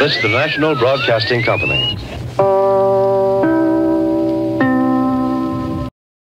This is the National Broadcasting Company.